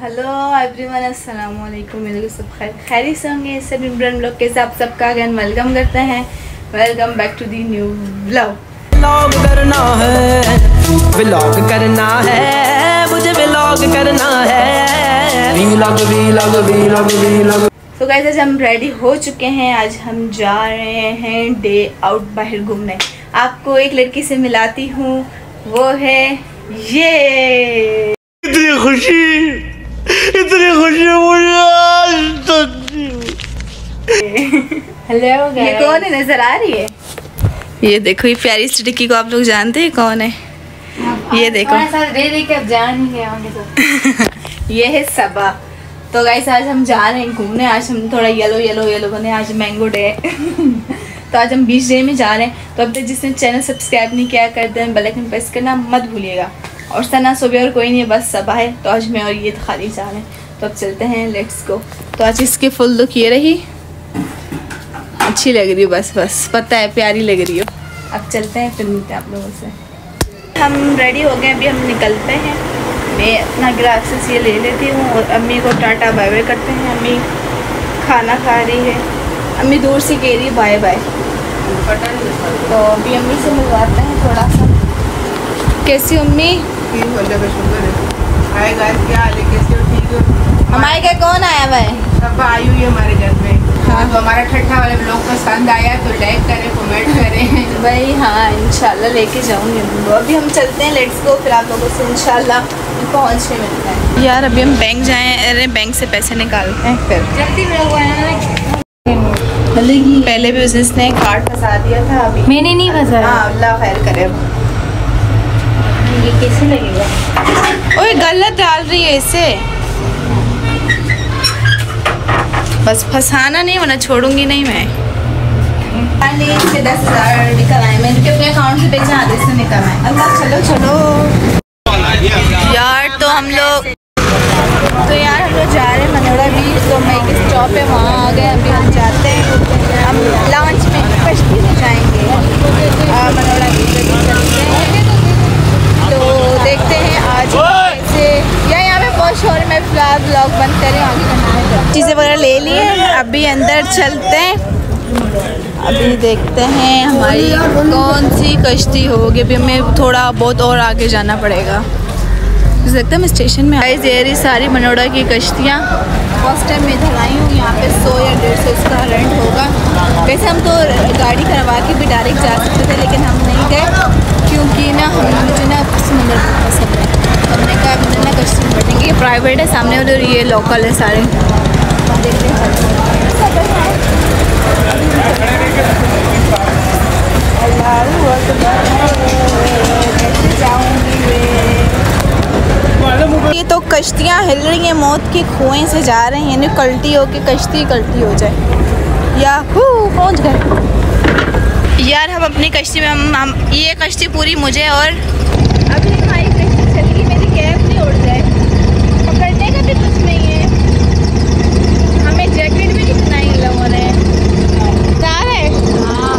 Hello everyone अस्सलाम वालेकुम मेरे को सब खैर खैरी से होंगे। सब इमरान ब्लॉग के साथ सबका अगेन वेलकम करते हैं। Welcome back to the new blog vlog करना है। व्लॉग करना है। मुझे व्लॉग करना है। व्लॉग व्लॉग व्लॉग व्लॉग तो गाइस आज हम रेडी हो चुके हैं। आज हम जा रहे हैं डे आउट बाहर घूमने। आपको एक लड़की से मिलाती हूँ। वो है ये। खुशी। इतनी खुशी मुझे आज तक। हेलो ये कौन है? नज़र आ रही है? ये देखो ये प्यारी सी टिक्की को आप लोग जानते हैं कौन है? ये देखो। दे दे के अब जान ही गया तो। ये है सबा। तो गाइस आज हम जा रहे हैं घूमने। आज हम थोड़ा येलो येलो येलो बने। आज मैंगो डे तो आज हम बीच डे में जा रहे हैं। तो अब तक जिसने चैनल सब्सक्राइब नहीं किया कर दें बेल आइकन प्रेस करना मत भूलिएगा। और सना, सुबह और कोई नहीं, बस सबा है। तो आज मैं और ये खाली जा रहे हैं। तो अब चलते हैं लेट्स गो तो आज इसकी फुल लुक ये रही। अच्छी लग रही हो, बस बस। पता है, प्यारी लग रही हो। अब चलते हैं, फिर मिलते हैं आप लोगों से। हम रेडी हो गए, अभी हम निकलते हैं। मैं अपना ग्लासेस ये ले लेती हूँ और अम्मी को टाटा बाय बाय करते हैं। अम्मी खाना खा रही है। अम्मी दूर से कह रही है बाय बाय तो अभी अम्मी से मिलवाते हैं थोड़ा सा। कैसी हो अम्मी हाय गाइस क्या हाल है? कैसे हो? ठीक हो? हमारे घर कौन आया हुआ है? सब आई हुई है हमारे घर में हाँ। तो हमारा ठट्ठा वाले ब्लॉग पसंद आया तो लाइक करें कमेंट करें। भाई हाँ इंशाल्लाह लेके जाऊँगी। अभी हम चलते हैं लेट्स गो फिर आप लोगों से इंशाल्लाह पहुँच के मिलते हैं। यार अभी हम बैंक जाए अरे बैंक से पैसे निकालते हैं फिर। जल्दी मेरा हुआ है पहले भी उसने कार्ड फंसा दिया था अभी। मैंने नहीं फंसाया। हाँ अल्लाह खैर करे। अब ये कैसे लगेगा? ओए गलत डाल रही है इसे। बस फंसाना नहीं वरना छोड़ूँगी नहीं मैं। दस हज़ार निकल आए। मैं अकाउंट से भेजा आधे से निकल अल्लाह चलो चलो। यार तो हम लोग तो यार हम लोग जा रहे हैं मनोरा बीच तो मैं एक स्टॉप है? वहाँ आ गए अभी हम जाते हैं। हम लॉन्च में कश्ती से जाएँगे। मनोरा बीच पे भी चलते हैं तो देखते यहाँ में बंद करें चीज़ें वगैरह ले ली हैं, अभी अंदर चलते हैं। अभी देखते हैं हमारी कौन सी कश्ती होगी, अभी हमें थोड़ा बहुत और आगे जाना पड़ेगा। लगता है स्टेशन में आई, ये सारी मनोड़ा की कश्तियाँ। फ़र्स्ट टाइम मैं इधर आई हूँ, यहाँ पे सौ या डेढ़ सौ इसका रेंट होगा। वैसे हम तो गाड़ी करवा के भी डायरेक्ट जा सकते थे, लेकिन हम नहीं गए, क्योंकि ना हम मुझे ना समुद्र पसंद है तो हमने कहा अभी ना कश्ती में बैठेंगे ये प्राइवेट है सामने और ये लोकल है सारे। ये तो कश्तियाँ हिल रही हैं मौत की कुएँ से जा रहे हैं यानी कल्टी हो के कश्ती कल्टी हो जाए। या पहुँच गए। यार हम अपनी कश्ती में हम, हम ये कश्ती पूरी मुझे और अभी हमारी कश्ती चली मेरी कैब नहीं उड़ जाए पकड़ने का भी कुछ नहीं है हमें पहनाई इन लोगों ने जा रहे? हाँ।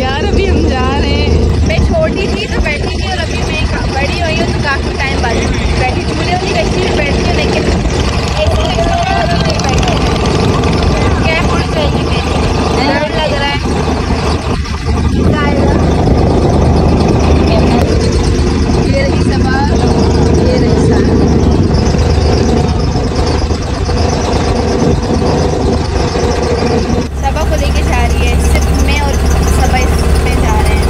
यार अभी हम जा रहे हैं। मैं छोटी थी तो बैठी थी और अभी मैं बड़ी हुई हूँ तो काफ़ी टाइम बाद। बैठी थी। वाली कश्ती में बैठी हूँ लेकिन ऐसे लग रहा है अभी नहीं बैठी कैब उड़ जाएगी मेरी डर लग रहा है क्या आएगा? ये रही सभा ये रही सारा सबा को लेके जा रही है सिर्फ़ मैं और सबा इसमें जा रहे हैं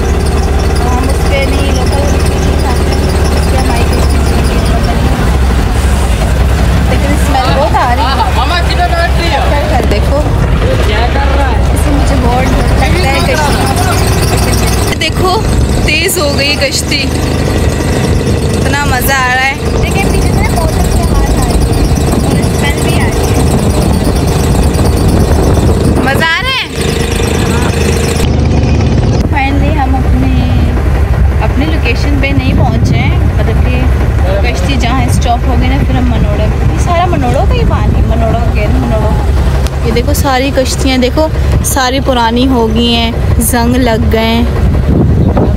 तो हम उस पर नहीं लोकल नहीं खाते उस पर हमारी किस्ती चलेगी पता नहीं लेकिन स्मेल बहुत आ रही है कर कर देखो इससे मुझे बहुत डर लगता है कश्ती देखो तेज हो गई कश्ती इतना मज़ा आ रहा है लेकिन पीछे से मौसम के हाथ आ रही है और स्मेल भी आ रही है मज़ा आ रहा है। फाइनली हम अपने अपने लोकेशन पे नहीं पहुँचे हैं। मतलब कि कश्ती जहाँ स्टॉप हो गई ना फिर हम मनोड़ा। ये सारा मनोड़ों का ही पानी मनोड़ों। ये देखो सारी कश्तियाँ देखो सारी पुरानी हो गई हैं। जंग लग गए हैं।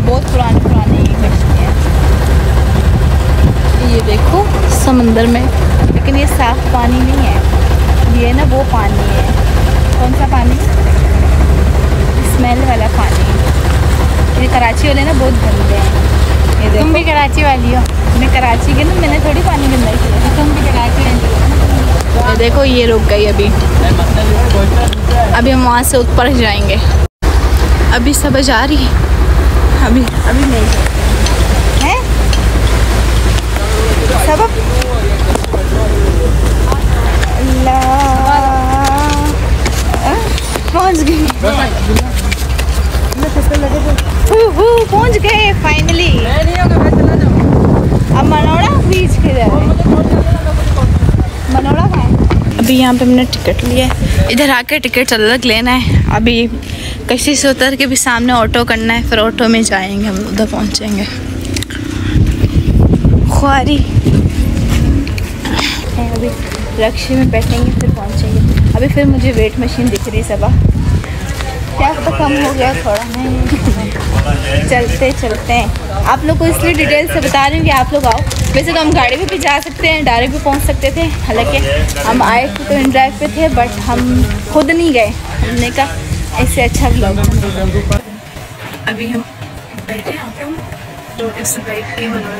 बहुत पुरानी पुरानी ये कश्तियाँ ये देखो समंदर में। लेकिन ये साफ़ पानी नहीं है। ये ना वो पानी है। कौन सा पानी? स्मेल वाला पानी। ये कराची वाले ना बहुत गंदे हैं। ये तुम भी कराची वाली हो। मैं कराची की ना मैंने थोड़ी पानी गंदा किया तुम भी कराची वाली हो। ये देखो ये रुक गई अभी। अभी हम वहाँ से ऊपर जाएँगे। अभी सब जा रही है। अभी अभी नहीं है सब पहुँच हू, पहुँच गए फाइनली अब मनोड़ा बीच किधर है। मनोड़ा अभी यहाँ पे हमने टिकट लिया है। इधर आके टिकट अलग लेना है। अभी कशी से उतर के भी सामने ऑटो करना है फिर ऑटो में जाएँगे हम उधर पहुँचेंगे। खुआरी। अभी रक्शे में बैठेंगे फिर पहुँचेंगे। अभी फिर मुझे वेट मशीन दिख रही सबा। क्या तो कम हो गया थोड़ा नहीं चलते चलते हैं। आप लोग को इसलिए डिटेल से बता रही हूँ कि आप लोग आओ। वैसे तो हम गाड़ी में भी जा सकते हैं डायरेक्ट भी पहुँच सकते थे। हालाँकि हम आए थे तो इन ड्राइव पे थे बट हम खुद नहीं गए। हमने कहा इससे अच्छा ब्लॉग अभी हम बैठे बैठ के मनोर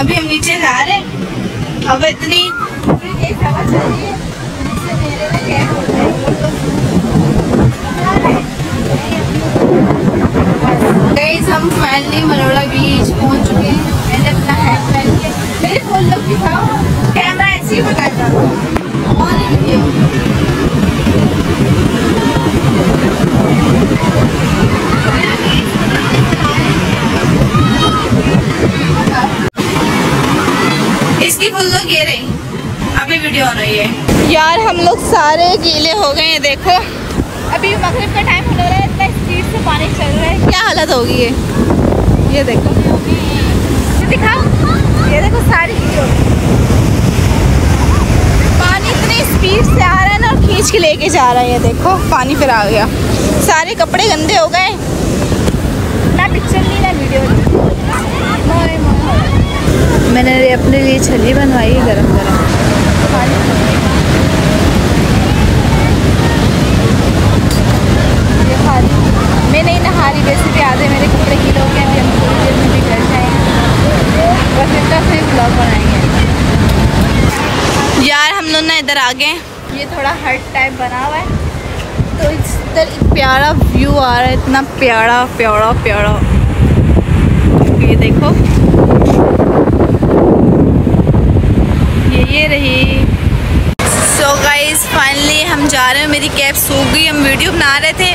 अभी हम नीचे जा रहे हैं। अब इतनी हम फाइनली मरोड़ा बीच पहुँच चुके हैं। मैंने अपना हैंड पहन लिया। मेरे फ़ोन लोग कैमरा हम लोग सारे गीले हो गए हैं देखो। अभी मगरिब का टाइम हो रहा है इतना स्पीड से पानी चल रहा है। क्या हालत होगी ये? ये देखो। ये दिखाओ। ये देखो सारी गीले पानी इतनी स्पीड से आ रहा है ना और खींच के लेके जा रहा है ये देखो। पानी फिर आ गया। सारे कपड़े गंदे हो गए। ना पिक्चर ली ना वीडियो मैंने अपने लिए छली बनवाई है गरम गरम ये खा रही हूँ। वैसे भी आधे मेरे कपड़े गीले हो गए अभी हम थोड़ी देर में भी घर जाएँगे। बस इतना फिर ब्लॉग बनाएँगे। यार हम लोग ना इधर आ गए ये थोड़ा हट टाइप बना हुआ है। तो इस तरह एक प्यारा व्यू आ रहा है इतना प्यारा प्यारा प्यारा। ये देखो। ये ये रही जा रहे हैं। मेरी कैब सूख गई, हम वीडियो बना रहे थे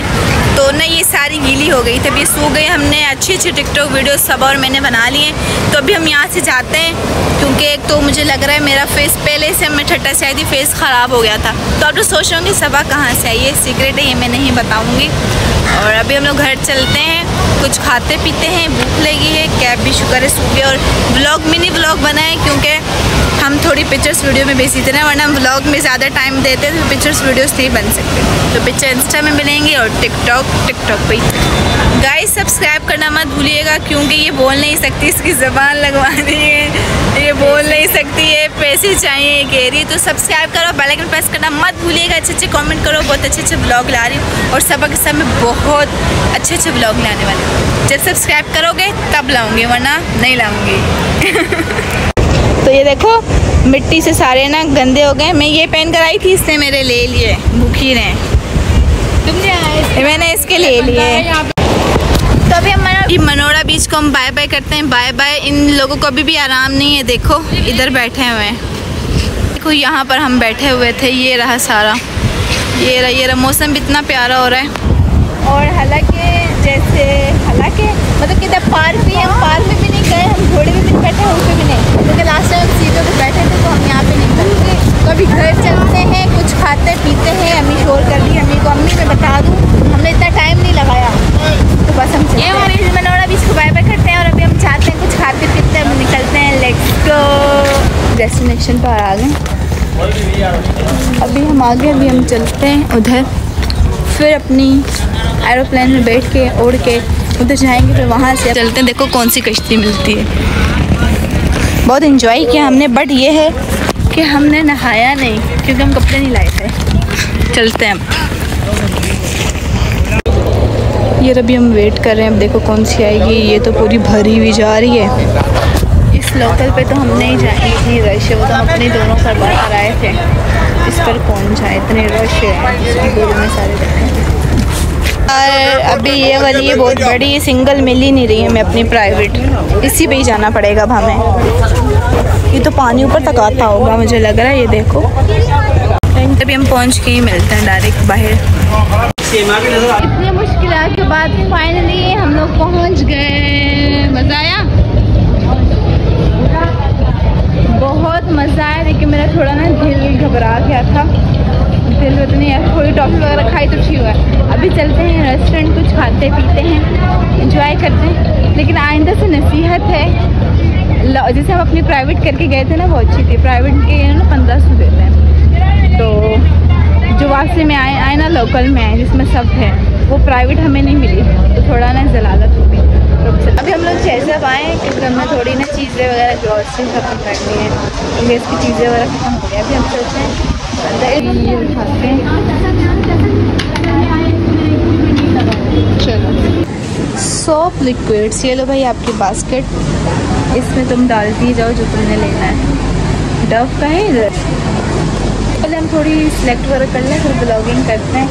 तो ना ये सारी गीली हो गई। ये सूख गई, हमने अच्छी अच्छी टिकटॉक वीडियो सब और मैंने बना लिए। तो अभी हम यहाँ से जाते हैं। क्योंकि एक तो मुझे लग रहा है मेरा फेस पहले से मैं ठट्टा से आई थी फेस ख़राब हो गया था। तो आप लोग सोच रहे होंगे सबा कहाँ से आई ये सीक्रेट है, ये मैं नहीं बताऊँगी। और अभी हम लोग घर चलते हैं, कुछ खाते पीते हैं, भूख लगी है, कैब भी शुक्र है, सूख और ब्लॉग मिनी ब्लॉग बनाए क्योंकि हम थोड़ी पिक्चर्स वीडियो में बेची थे ना, वरना ब्लॉग में ज़्यादा टाइम देते तो पिक्चर्स वीडियोस नहीं बन सकते। तो पिक्चर इंस्टा में मिलेंगे और टिकटॉक टिकटॉक पे गाइस सब्सक्राइब करना मत भूलिएगा, क्योंकि ये बोल नहीं सकती, इसकी ज़बान लगवानी है। ये बोल नहीं सकती है पैसे चाहिए कह रही तो सब्सक्राइब करो बेल आइकन प्रेस करना मत भूलिएगा। अच्छे अच्छे कमेंट करो बहुत अच्छे अच्छे ब्लॉग ला रही हूँ और सबक सब में बहुत अच्छे अच्छे ब्लॉग लाने वाले हूँ। जब सब्सक्राइब करोगे तब लाऊँगी वरना नहीं लाऊँगी। तो ये देखो मिट्टी से सारे ना गंदे हो गए। मैं ये पहन कर आई थी इसने मेरे ले लिए भूखी ने तुमने आए मैंने इसके ले लिए तो अभी हमारा मनोरा बीच को हम बाय बाय करते हैं। बाय बाय इन लोगों को अभी भी आराम नहीं है, देखो, इधर बैठे हुए हैं। देखो, यहाँ पर हम बैठे हुए थे, ये रहा सारा। ये रहा ये रहा, मौसम भी इतना प्यारा हो रहा है। और हालाँकि जैसे, हालाँकि मतलब किधर पार्क भी हम पार्क में भी नहीं गए, हम घोड़े में भी नहीं बैठे उस भी नहीं। क्योंकि लास्ट टाइम सीटों पर बैठे थे तो हम यहाँ पे नहीं बैठे तो अभी घर चलते हैं, कुछ खाते, पीते हैं अम्मी शोर कर दी अम्मी को अम्मी मैं बता दूँ, हमने इतना टाइम नहीं लगाया। आ गए अभी हम आ गए अभी हम चलते हैं उधर। फिर अपनी एरोप्लेन में बैठ के, उड़ के उधर जाएँगे, फिर वहाँ से चलते हैं। देखो कौन सी कश्ती मिलती है। बहुत इन्जॉय किया हमने बट ये है कि हमने नहाया नहीं, क्योंकि हम कपड़े नहीं लाए थे। चलते हैं ये अभी हम वेट कर रहे हैं, अब देखो कौन सी आएगी। ये तो पूरी भरी हुई जा रही है। लोकल पे तो हम नहीं जाएँगे इतनी रश है। वो तो हम अपने दोनों करवा कर आए थे। इस पर कौन जाए? इतने रश है। में सारे और अभी ये वाली ये बहुत बड़ी है सिंगल मिल ही नहीं रही है। हमें अपनी प्राइवेट इसी पे ही जाना पड़ेगा अब हमें। ये तो पानी ऊपर तक आता होगा, मुझे लग रहा है। ये देखो। अभी हम पहुँच के ही मिलते हैं डायरेक्ट बाहर। इतनी मुश्किल के बाद फाइनली हम लोग पहुँच गए। मज़ा आया? बहुत मज़ा आया, लेकिन मेरा थोड़ा ना दिल घबरा गया था। दिल में तो नहीं है थोड़ी टॉफ़ी वगैरह खाई तो ठीक हुआ। है अभी चलते हैं रेस्टोरेंट कुछ खाते पीते हैं इंजॉय करते हैं। लेकिन आइंदा से नसीहत है जैसे हम अपनी प्राइवेट करके गए थे ना, वो अच्छी थी। प्राइवेट के ना पंद्रह सौ देते हैं। तो जो वापसी में आए आए ना लोकल में आए, जिसमें सब है, वो प्राइवेट हमें नहीं मिली। तो थोड़ा ना जलालत तो चल- अभी हम लोग जैसे आए, क्योंकि हमने थोड़ी ना चीज़ें वगैरह ग्रॉसरी खत्म करनी है। तो गैस की चीज़ें वगैरह खत्म हो गई। अभी हम हैं अंदर ये हैं? चलो। सोप लिक्विड्स ये लो भाई आपकी बास्केट इसमें तुम डालती ही जाओ जो तुमने लेना है। डव का है इधर हम थोड़ी सिलेक्ट वगैरह कर लें फिर ब्लॉगिंग करते हैं।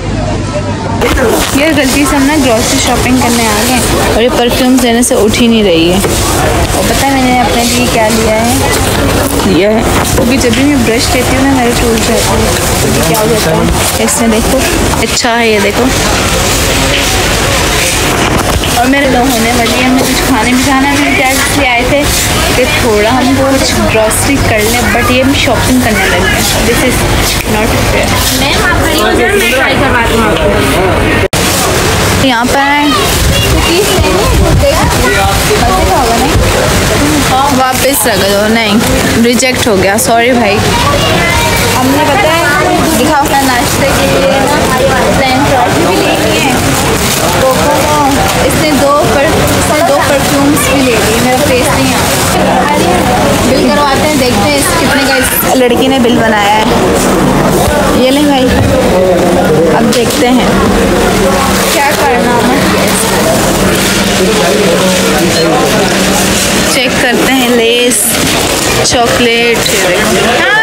यार गलती से हम ना ग्रॉसरी शॉपिंग करने आ गए और ये परफ्यूम्स लेने से उठ ही नहीं रही है। और पता है मैंने अपने लिए क्या लिया है? लिया है। क्योंकि जब भी मैं ब्रश लेती हूँ ना मेरे टूट जाता है। क्योंकि क्या हो जाता है? इसमें देखो अच्छा है ये देखो। और मेरे लो होने वाली है हमें कुछ खाने भी जाना है। मेरे डैड इसलिए आए थे कि थोड़ा हम कुछ ग्रॉसरी कर लें बट ये हम शॉपिंग करने लगे दिस इज़ नॉट फेयर दूँ यहाँ पर वापस रख दो। नहीं रिजेक्ट हो गया। सॉरी भाई। हमने पता है दिखा अपना नाश्ते के लिए ना प्लेन ट्रॉफी भी ले लिए कोको इसने दो पर, इसने दो परफ्यूम्स भी ले लिए मेरा फेस नहीं आ बिल करवाते हैं, देखते हैं कितने का इस लड़की ने बिल बनाया है। ये ले भाई, अब देखते हैं। क्या करना है? चेक करते हैं लेस चॉकलेट सब